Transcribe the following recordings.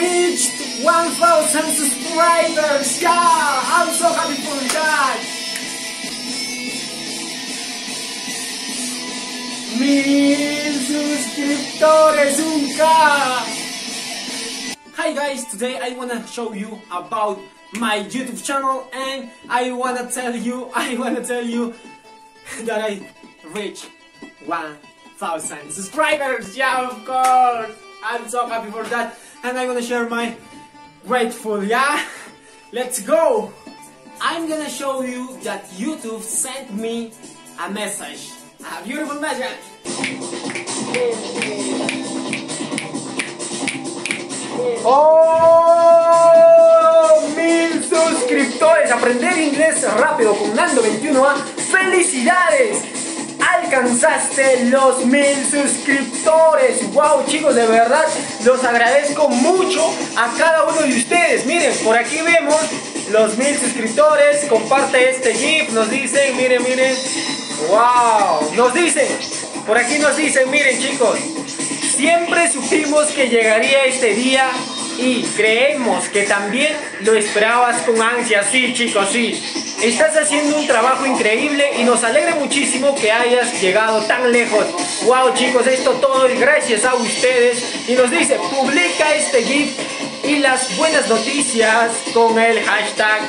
reached 1000 subscribers. Yeah, I'm so happy for that. Mil suscriptores, un K. Hi guys, today I wanna show you about my YouTube channel and I wanna tell you, I wanna tell you that I reached 1000 subscribers. Yeah, of course. I'm so happy for that and I'm gonna share my grateful, yeah? Let's go! I'm gonna show you that YouTube sent me a message. A beautiful message. ¡Oh! ¡Mil suscriptores! Aprender inglés rápido con Nando 21A. ¡Felicidades! Alcanzaste los mil suscriptores. ¡Wow, chicos! De verdad, los agradezco mucho a cada uno de ustedes. Miren, por aquí vemos los mil suscriptores. Comparte este GIF. Nos dicen, miren, miren. ¡Wow! Nos dicen, por aquí nos dicen, miren, chicos. Siempre supimos que llegaría este día y creemos que también lo esperabas con ansia. Sí, chicos, sí. Estás haciendo un trabajo increíble y nos alegra muchísimo que hayas llegado tan lejos. Wow, chicos, esto todo es gracias a ustedes. Y nos dice, publica este GIF y las buenas noticias con el hashtag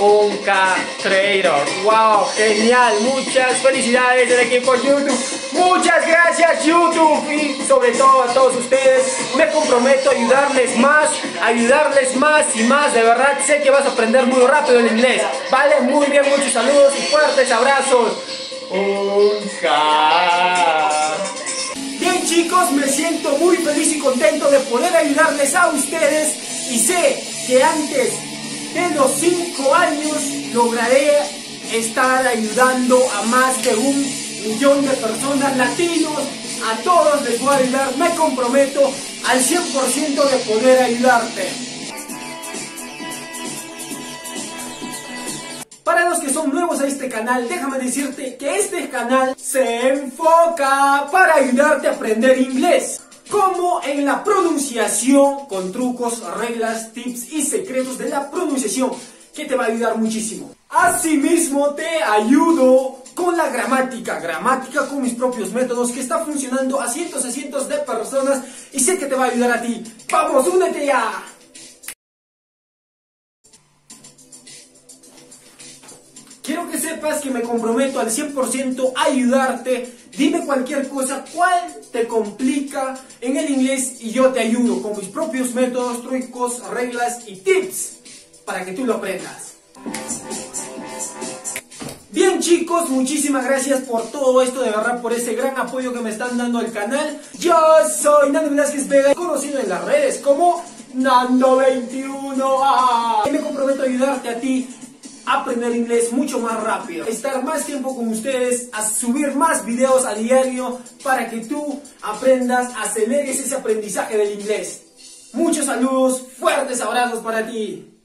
UncaTrader. Wow, genial. Muchas felicidades del equipo YouTube. Muchas gracias YouTube y sobre todo a todos ustedes. Me comprometo a ayudarles más, ayudarles más y más. De verdad sé que vas a aprender muy rápido el inglés. Vale, muy bien, muchos saludos y fuertes abrazos. Unca. Contento de poder ayudarles a ustedes y sé que antes de los 5 años lograré estar ayudando a más de un millón de personas latinos. A todos les voy a ayudar, me comprometo al 100% de poder ayudarte. Para los que son nuevos a este canal, déjame decirte que este canal se enfoca para ayudarte a aprender inglés. Como en la pronunciación, con trucos, reglas, tips y secretos de la pronunciación, que te va a ayudar muchísimo. Asimismo, te ayudo con la gramática, gramática con mis propios métodos que está funcionando a cientos y cientos de personas y sé que te va a ayudar a ti. ¡Vamos, únete ya! Sepas que me comprometo al 100% a ayudarte. Dime cualquier cosa, cuál te complica en el inglés y yo te ayudo con mis propios métodos, trucos, reglas y tips para que tú lo aprendas. Bien chicos, muchísimas gracias por todo esto, de verdad por ese gran apoyo que me están dando al canal. Yo soy Nando Velázquez Vega, conocido en las redes como Nando21A. Y me comprometo a ayudarte a ti aprender inglés mucho más rápido, estar más tiempo con ustedes, a subir más videos a diario para que tú aprendas, aceleres ese aprendizaje del inglés. Muchos saludos, fuertes abrazos para ti.